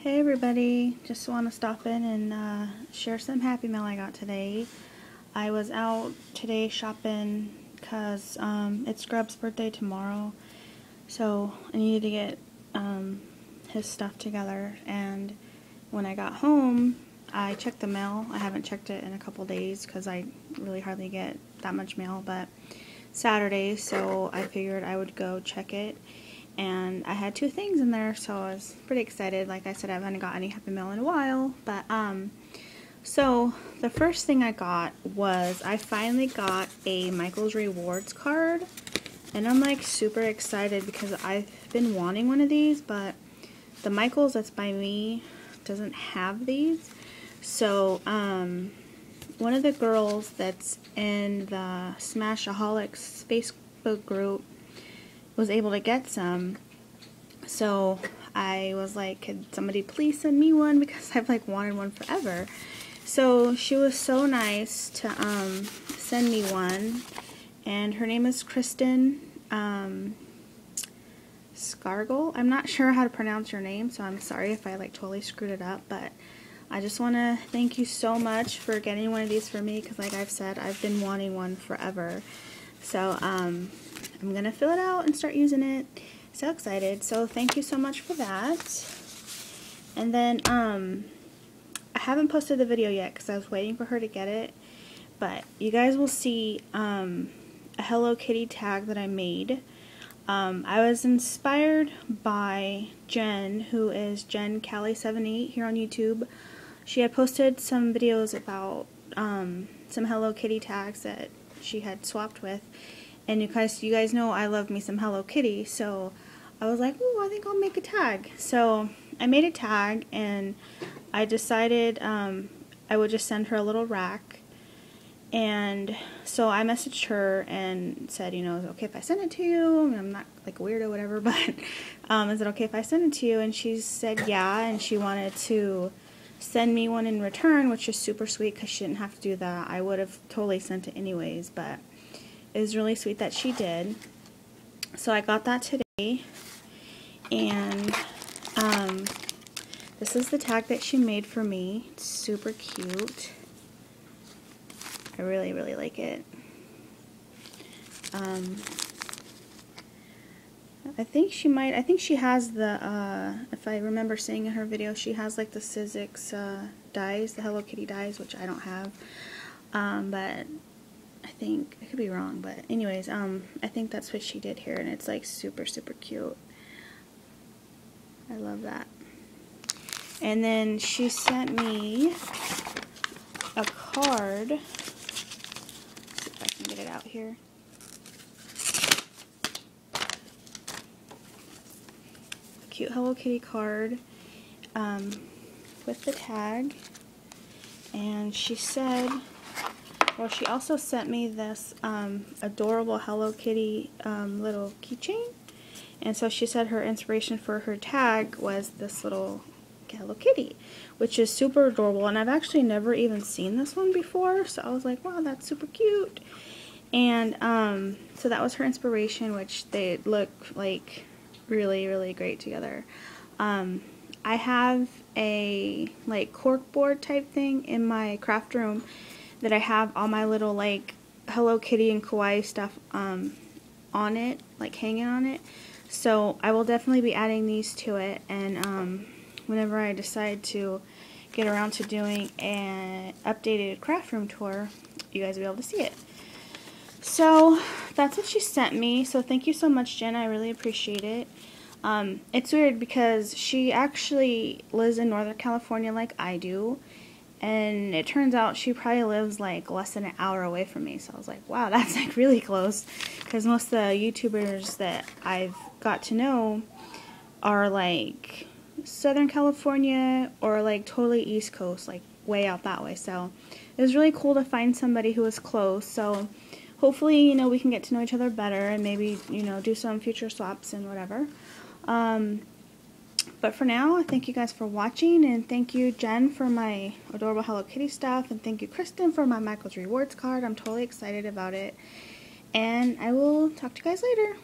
Hey everybody, just want to stop in and uh, share some Happy Mail I got today. I was out today shopping because um, it's Scrub's birthday tomorrow, so I needed to get um, his stuff together and when I got home I checked the mail. I haven't checked it in a couple days because I really hardly get that much mail, but Saturday, so I figured I would go check it and I had two things in there, so I was pretty excited. Like I said, I haven't got any Happy Mail in a while, but um, so the first thing I got was I finally got a Michaels Rewards card, and I'm like super excited because I've been wanting one of these, but the Michaels that's by me doesn't have these. So um, one of the girls that's in the Smashaholics Facebook group was able to get some. So I was like, could somebody please send me one because I've like wanted one forever. So she was so nice to um, send me one. And her name is Kristen um, Scargle. I'm not sure how to pronounce your name, so I'm sorry if I like totally screwed it up. But I just want to thank you so much for getting one of these for me because like I've said, I've been wanting one forever. So, um, I'm going to fill it out and start using it. So excited. So thank you so much for that. And then um, I haven't posted the video yet because I was waiting for her to get it. But you guys will see um, a Hello Kitty tag that I made. Um, I was inspired by Jen, who is Jencali78 here on YouTube. She had posted some videos about um, some Hello Kitty tags that she had swapped with and you guys, you guys know I love me some Hello Kitty, so I was like, oh, I think I'll make a tag. So I made a tag, and I decided um, I would just send her a little rack. And so I messaged her and said, you know, okay if I send it to you? I mean, I'm not like a weirdo or whatever, but um, is it okay if I send it to you? And she said yeah, and she wanted to send me one in return, which is super sweet because she didn't have to do that. I would have totally sent it anyways, but is really sweet that she did. So I got that today. And um, this is the tag that she made for me. It's super cute. I really, really like it. Um, I think she might, I think she has the, uh, if I remember seeing in her video, she has like the Sizzix uh, dies, the Hello Kitty dies, which I don't have. Um, but I think, I could be wrong, but anyways, um, I think that's what she did here, and it's like super, super cute. I love that. And then she sent me a card. Let's see if I can get it out here. Cute Hello Kitty card um, with the tag. And she said well, she also sent me this um, adorable Hello Kitty um, little keychain. And so she said her inspiration for her tag was this little Hello Kitty, which is super adorable. And I've actually never even seen this one before. So I was like, wow, that's super cute. And um, so that was her inspiration, which they look like really, really great together. Um, I have a like cork board type thing in my craft room that I have all my little like Hello Kitty and Kawaii stuff um, on it, like hanging on it. So I will definitely be adding these to it and um, whenever I decide to get around to doing an updated craft room tour, you guys will be able to see it. So that's what she sent me. So thank you so much, Jen. I really appreciate it. Um, it's weird because she actually lives in Northern California like I do and it turns out she probably lives like less than an hour away from me. So I was like wow that's like really close. Because most of the YouTubers that I've got to know are like Southern California or like totally East Coast like way out that way. So it was really cool to find somebody who was close. So hopefully you know we can get to know each other better and maybe you know do some future swaps and whatever. Um, but for now, thank you guys for watching, and thank you, Jen, for my adorable Hello Kitty stuff, and thank you, Kristen, for my Michael's Rewards card. I'm totally excited about it. And I will talk to you guys later.